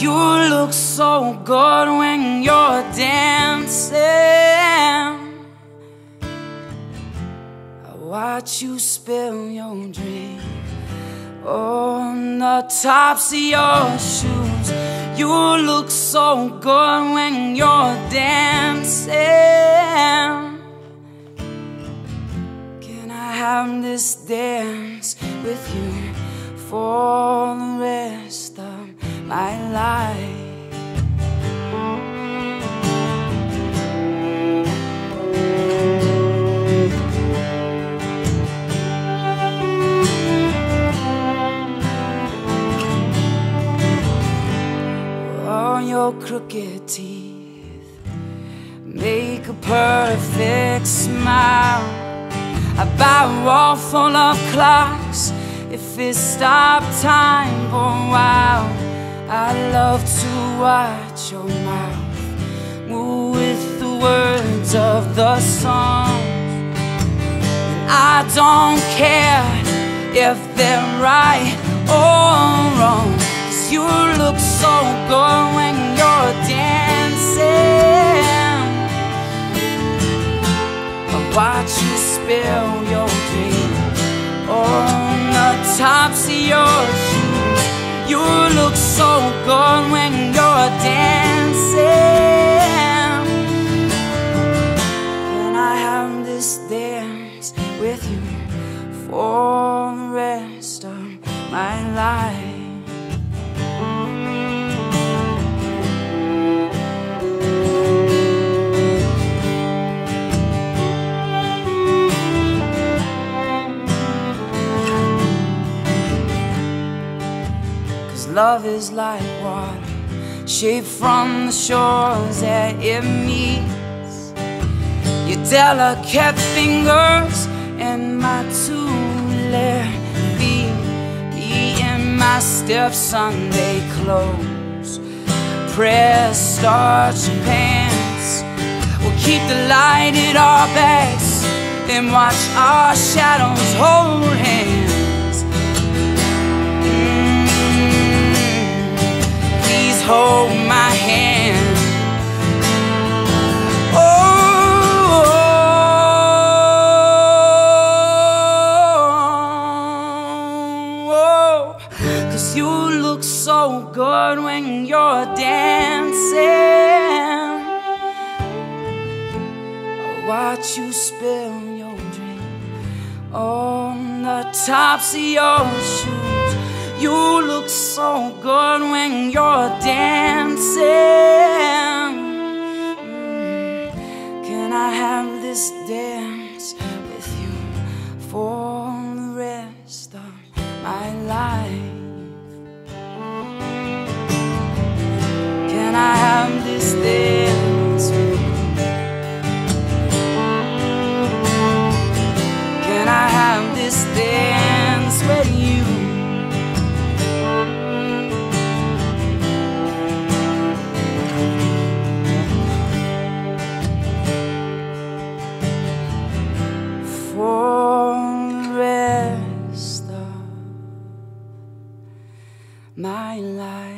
You look so good when you're dancing. I watch you spill your drink on the tops of your shoes. You look so good when you're dancing. Can I have this dance with you for the rest of my life? All your crooked teeth make a perfect smile. About a barrel full of clocks. If it stopped time for a while, I love to watch your mouth move with the words of the song. I don't care if they're right or wrong. Cause you look so good when you're dancing. I watch you spill your drink on the tops of your shoes. You look so good when you're dancing. Can I have this dance with you for the rest of my life? Love is like water, shaped from the shores that it meets. Your delicate fingers and my two left feet, me in my stiff Sunday clothes, pressed starch pants. We'll keep the light at our backs and watch our shadows hold hands. Please hold my hand. Oh, oh, oh, cause you look so good when you're dancing. I watch you spill your drink on the tops of your shoes. You look so good when you're dancing. Mm, Can I have this dance with you for the rest of my life? my life.